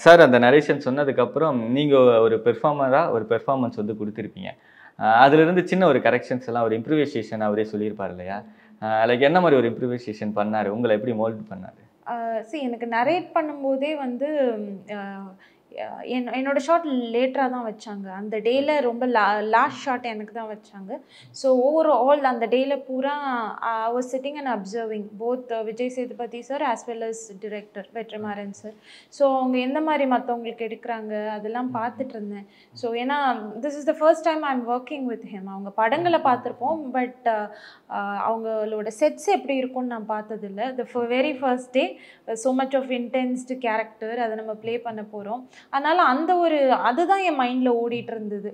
Sir அந்த narration சொன்னதுக்கப்புறம் நீங்கள் ஒரு பெர்ஃபார்மராக ஒரு பெர்ஃபார்மன்ஸ் வந்து கொடுத்துருப்பீங்க. அதுலேருந்து சின்ன ஒரு கரெக்ஷன்ஸ் எல்லாம் ஒரு இம்ப்ரூவைசேஷன் அவரே சொல்லியிருப்பார் இல்லையா? லைக் என்ன மாதிரி ஒரு இம்ப்ரூவைசேஷன் பண்ணார்? உங்களை எப்படி மோல்ட் பண்ணார்? சி எனக்கு நரேட் பண்ணும்போதே வந்து என் என்னோட ஷாட் லேட்டராக தான் வச்சாங்க. அந்த டேயில் ரொம்ப லா லாஸ்ட் ஷாட் எனக்கு தான் வச்சாங்க. ஸோ ஓவர் ஆல் அந்த டேயில் பூரா I was sitting and observing both Vijay Sethupathi sir as well as director Vetrimaaran sir so அவங்க எந்த மாதிரி மற்றவங்களுக்கு எடுக்கிறாங்க அதெல்லாம் பார்த்துட்டு இருந்தேன். ஸோ ஏன்னா this is the first time I am working with him அவங்க படங்களை பார்த்துருப்போம் பட் அவங்களோட செட்ஸ் எப்படி இருக்கும்னு நான் பார்த்ததில்ல. The very first day so much of intense character அதை நம்ம ப்ளே பண்ண போகிறோம் அதனால் அந்த ஒரு அதுதான் என் மைண்டில் ஓடிட்டு இருந்தது.